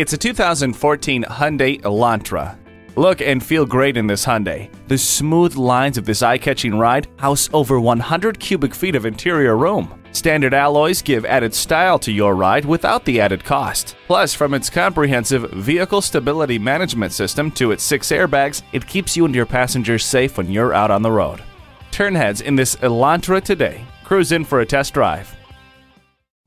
It's a 2014 Hyundai Elantra. Look and feel great in this Hyundai. The smooth lines of this eye-catching ride house over 100 cubic feet of interior room. Standard alloys give added style to your ride without the added cost. Plus, from its comprehensive vehicle stability management system to its six airbags, it keeps you and your passengers safe when you're out on the road. Turn heads in this Elantra today. Cruise in for a test drive.